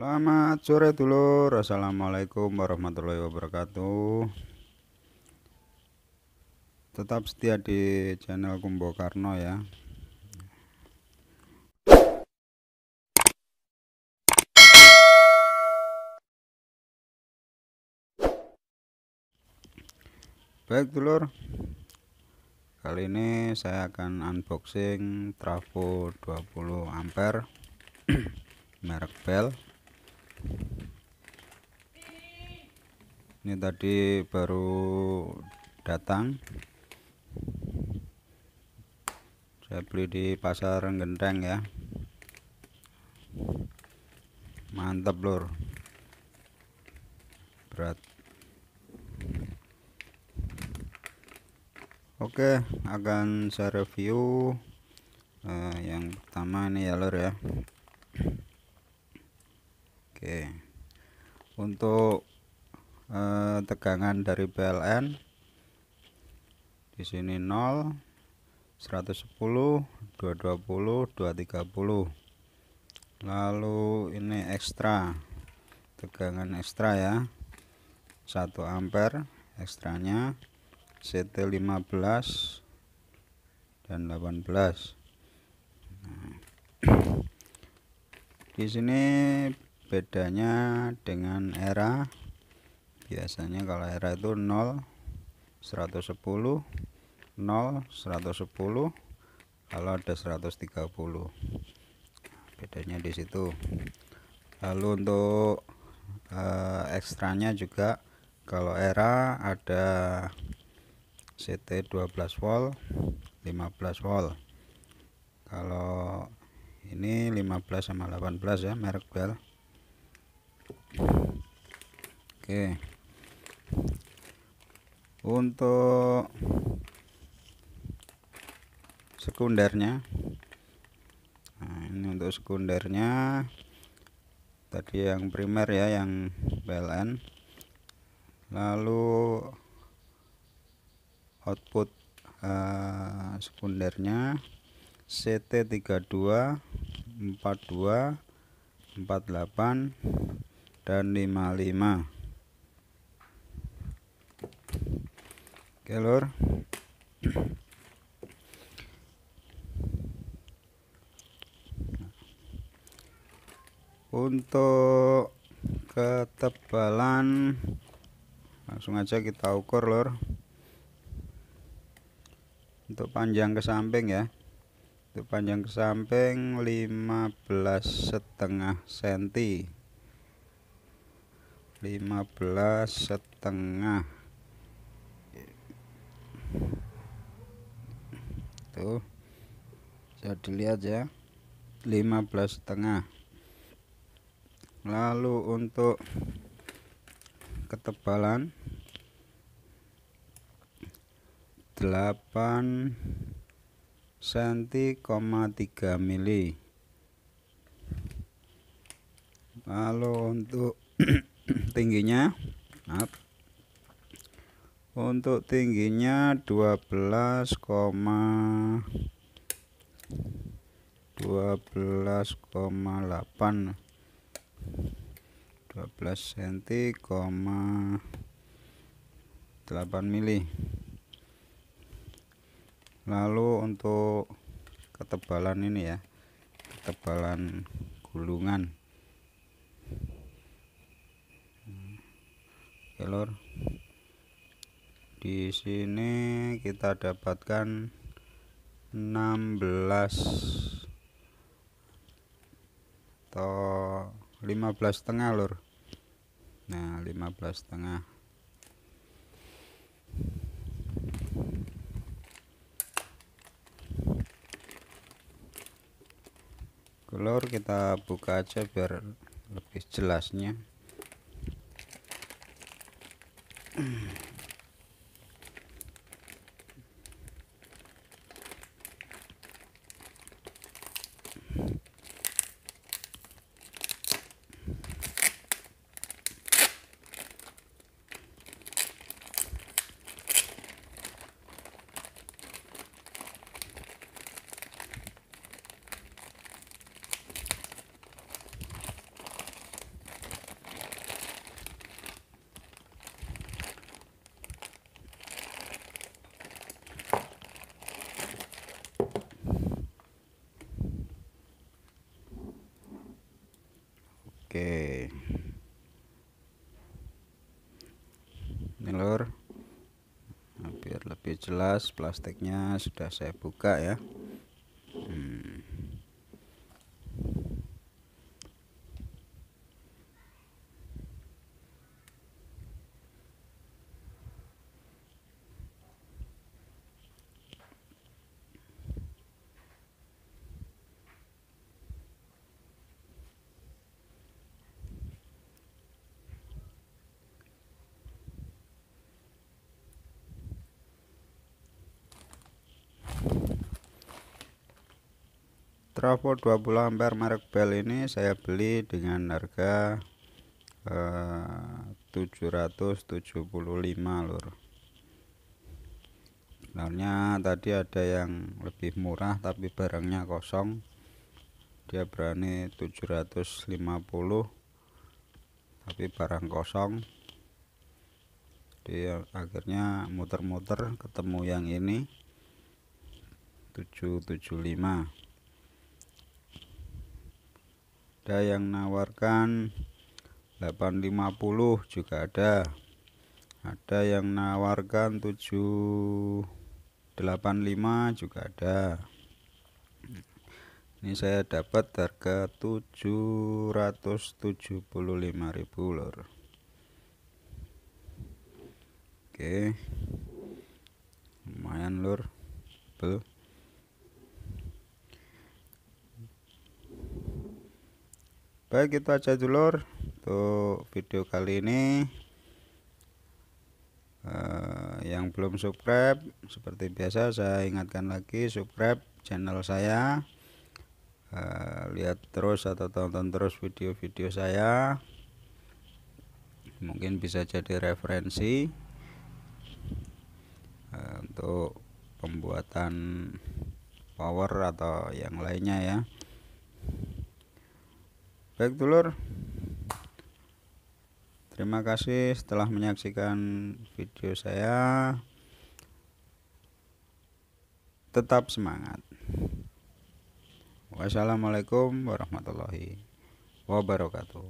Selamat sore dulur. Assalamualaikum warahmatullahi wabarakatuh. Tetap setia di channel Kumbo Karno ya. Baik dulur. Kali ini saya akan unboxing trafo 20 ampere merek Bell ini tadi baru datang. Saya beli di pasar Gendeng ya. Mantap lur. Berat. Oke akan saya review eh, yang pertama ini ya lur ya. Oke. Untuk eh, tegangan dari PLN di sini 0 110 220 230 lalu ini ekstra tegangan ekstra ya. 1 ampere ekstranya CT 15 dan 18 nah, di sini bedanya dengan era biasanya kalau era itu 0 110 0 110 kalau ada 130 bedanya di situ. Lalu untuk eh, ekstranya juga kalau era ada CT 12 volt 15 volt. Kalau ini 15 sama 18 ya merek Bell. Oke untuk sekundernya nah, ini untuk sekundernya tadi yang primer ya yang PLN. Lalu output uh, sekundernya CT32 42 48 dan 55 oke lor untuk ketebalan langsung aja kita ukur lor untuk panjang ke samping ya. Untuk panjang ke samping 15 setengah senti. 15 setengah tuh bisa dilihat ya 15 setengah. Lalu untuk ketebalan 8 cm, 3 mili. Lalu untuk tingginya maaf untuk tingginya 12, 12,8 12 cm, 8 mili. Lalu untuk ketebalan ini ya ketebalan gulungan. Oke di sini kita dapatkan 16 atau 15 setengah lur. Nah 15 setengah. Lur kita buka aja biar lebih jelasnya jelas plastiknya sudah saya buka ya trafo 20 ampere merek Bell ini saya beli dengan harga eh, 775 lur. Sebenarnya tadi ada yang lebih murah tapi barangnya kosong. Dia berani 750 tapi barang kosong. Dia akhirnya muter-muter ketemu yang ini 775 ada yang nawarkan 850 juga ada. Ada yang nawarkan 785 juga ada. Ini saya dapat harga 775.000 lor. Oke. Lumayan lur Bel. Baik itu aja dulur untuk video kali ini. Uh, yang belum subscribe seperti biasa saya ingatkan lagi subscribe channel saya. Uh, lihat terus atau tonton terus video-video saya. Mungkin bisa jadi referensi uh, untuk pembuatan power atau yang lainnya ya baik dulur. Terima kasih setelah menyaksikan video saya. Tetap semangat. Wassalamualaikum warahmatullahi wabarakatuh